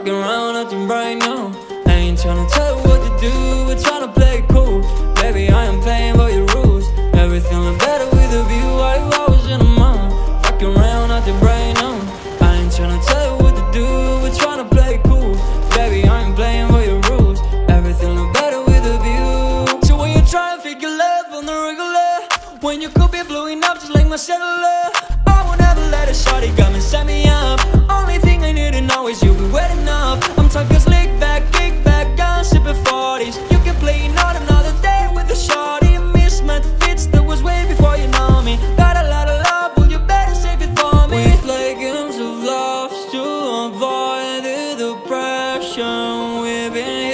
Fucking around nothing right now. I ain't tryna tell you what to do, we're tryna play it cool. Baby, I am playing by your rules. Everything look better with a view. Why you always in my mind? Fucking around nothing right now. I ain't tryna tell you what to do, we're tryna play it cool. Baby, I am playing by your rules. Everything look better with a view. So when you try and figure love on the regular, when you could be blowing up just like my cellular. we've been